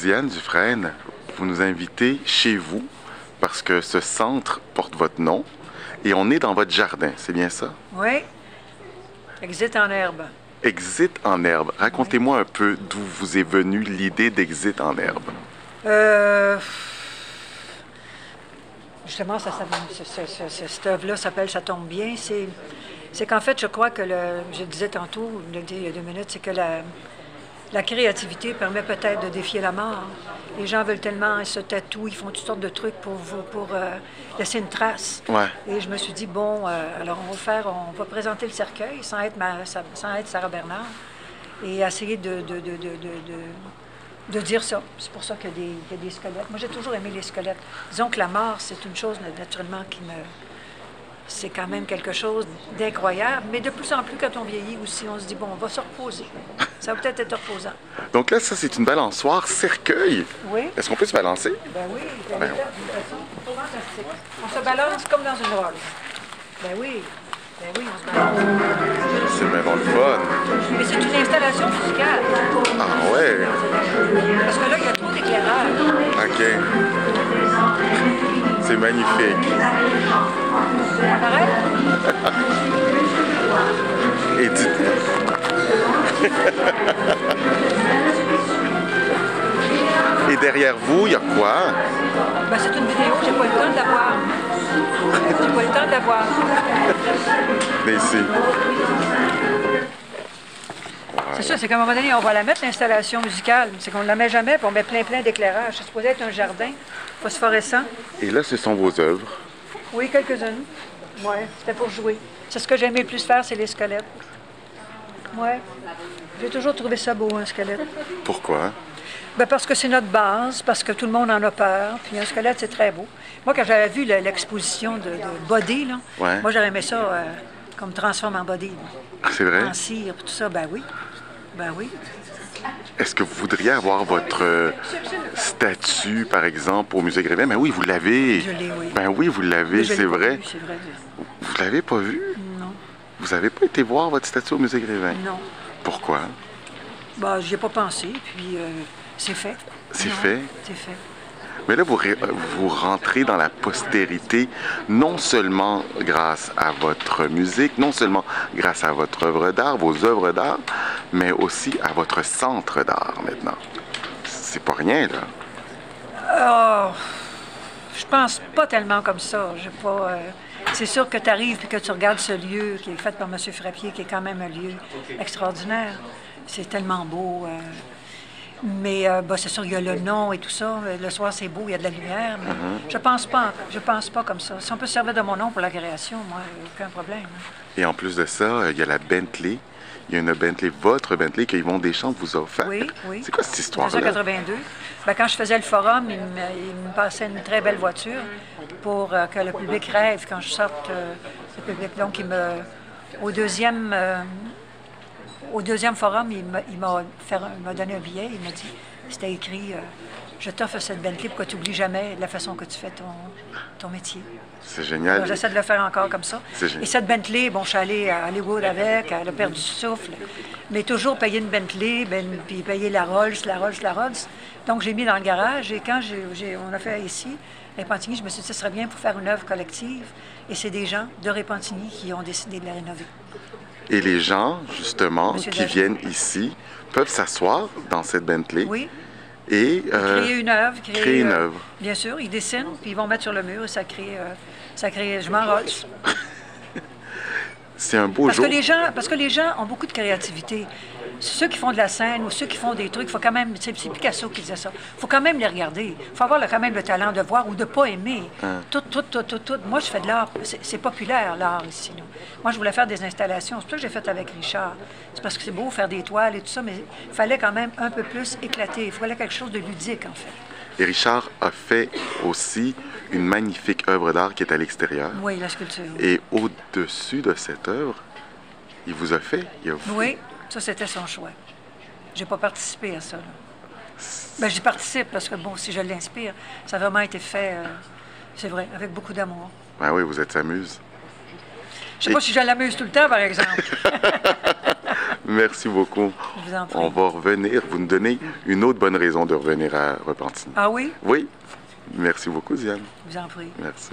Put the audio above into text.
Diane Dufresne, vous nous invitez chez vous parce que ce centre porte votre nom et on est dans votre jardin, c'est bien ça? Oui. Exit en herbe. Exit en herbe. Racontez-moi un peu d'où vous est venue l'idée d'Exit en herbe. Euh, justement, ça, ça- ce- ce- ce- ce- cette œuvre-là s'appelle Ça tombe bien. C'est, qu'en fait, je crois que, le, je disais tantôt, il y a deux minutes, c'est que la, la créativité permet peut-être de défier la mort. Les gens veulent tellement, ils se tatouent, ils font toutes sortes de trucs pour, pour euh, laisser une trace. Ouais. Et je me suis dit, bon, euh, alors on va faire, on va présenter le cercueil sans être, ma- sans être Sarah Bernard et essayer de, de, de, de, de- dire ça. C'est pour ça qu'il y a des squelettes. Moi, j'ai toujours aimé les squelettes. Disons que la mort, c'est une chose naturellement qui me. C'est quand même quelque chose d'incroyable, mais de plus en plus, quand on vieillit aussi, on se dit, bon, on va se reposer. Ça va peut-être être reposant. Donc là, ça, c'est une balançoire cercueil. Oui? Est-ce qu'on peut se balancer? Ben oui, ben Ben oui, d'une façon fantastique. On se balance comme dans une rôle. Ben oui, ben oui, on se balance. C'est bon le fun. Mais c'est une installation musicale. Ah ouais, Parce que C'est magnifique. Et dites Et derrière vous, il y a quoi? Ben, c'est une vidéo, j'ai pas le temps de la voir. J'ai pas le temps de la voir. Mais. C'est ça, c'est qu'à un moment donné, on va la mettre, l'installation musicale. C'est qu'on ne la met jamais, puis on met plein, plein d'éclairage. C'est supposé être un jardin phosphorescent. Et là, ce sont vos œuvres. Oui, quelques-unes. Oui, c'était pour jouer. C'est ce que j'aimais le plus faire, c'est les squelettes. Oui. J'ai toujours trouvé ça beau, un squelette. Pourquoi? Ben parce que c'est notre base, parce que tout le monde en a peur. Puis un squelette, c'est très beau. Moi, quand j'avais vu le- l'exposition de, de body, là, Ouais. moi, j'aurais aimé ça euh, comme transforme en body. là. C'est vrai? En cire, tout ça, ben oui. Ben oui. Est-ce que vous voudriez avoir votre euh, statue, par exemple, au musée Grévin? Ben oui, vous l'avez. Je l'ai, oui. Ben oui, vous l'avez, c'est vrai. vu, vrai. Vous l'avez pas vu? Non. Vous n'avez pas été voir votre statue au musée Grévin? Non. Pourquoi? Ben, j'y ai pas pensé, puis euh, c'est fait. C'est fait? C'est fait. Mais là, vous, ré- vous rentrez dans la postérité, non seulement grâce à votre musique, non seulement grâce à votre œuvre d'art, vos œuvres d'art, mais aussi à votre centre d'art maintenant. C'est pas rien, là. Oh, je pense pas tellement comme ça. J'ai pas. euh, c'est sûr que tu arrives et que tu regardes ce lieu qui est fait par M. Frappier, qui est quand même un lieu extraordinaire. C'est tellement beau. euh, mais euh, bah, c'est sûr, il y a le nom et tout ça. Le soir, c'est beau, il y a de la lumière. Mais je pense pas. Je pense pas comme ça. Si on peut se servir de mon nom pour la création, moi, aucun problème. Et en plus de ça, il y a la Bentley. Il y a une Bentley, votre Bentley, que Yvon Deschamps vous a offert. Oui, oui. C'est quoi cette histoire-là? 1982. Ben, quand je faisais le forum, il me, il me passait une très belle voiture pour euh, que le public rêve quand je sorte. euh, le public. Donc, il me, au deuxième, euh, au deuxième forum, il m'a, donné un billet. Il m'a dit, c'était écrit, je t'offre cette Bentley pour que tu n'oublies jamais la façon que tu fais ton, ton métier. C'est génial. J'essaie de le faire encore comme ça. C'est génial. Et cette Bentley, bon, je suis allée à Hollywood avec, elle a perdu du souffle. Mais toujours payer une Bentley, ben, puis payer la Rolls, la Rolls, la Rolls. Donc, j'ai mis dans le garage. Et quand on a fait ici, Répentigny, je me suis dit, ce serait bien pour faire une œuvre collective. Et c'est des gens de Répentigny qui ont décidé de la rénover. Et les gens, justement, Monsieur qui David. viennent ici, peuvent s'asseoir dans cette Bentley Oui, et euh, créer une œuvre. Créer, créer une euh, œuvre. Bien sûr, ils dessinent, puis ils vont mettre sur le mur et ça crée. euh, ça crée je m'en. c'est un beau Parce jour. que, les gens, parce que les gens ont beaucoup de créativité. Ceux qui font de la scène ou ceux qui font des trucs, il faut quand même. C'est Picasso qui disait ça. Il faut quand même les regarder. Il faut avoir quand même le talent de voir ou de ne pas aimer. Hein. Tout, tout, tout, tout, tout. Moi, je fais de l'art. C'est populaire, l'art, ici. Moi, je voulais faire des installations. C'est pour ça que j'ai fait avec Richard. C'est parce que c'est beau faire des toiles et tout ça, mais il fallait quand même un peu plus éclater. Il fallait quelque chose de ludique, en fait. Et Richard a fait aussi une magnifique œuvre d'art qui est à l'extérieur. Oui, la sculpture. Et au-dessus de cette œuvre, il vous a fait. Il a Oui, ça, c'était son choix. J'ai pas participé à ça. là. Ben, j'y participe parce que, bon, si je l'inspire, ça a vraiment été fait, euh, c'est vrai, avec beaucoup d'amour. Ah oui, vous êtes s'amuse. Je sais pas si je l'amuse tout le temps, par exemple. Merci beaucoup. Vous en. On va revenir. Vous nous donnez une autre bonne raison de revenir à Repentigny. Ah oui? Oui. Merci beaucoup, Diane. Je vous en prie. Merci.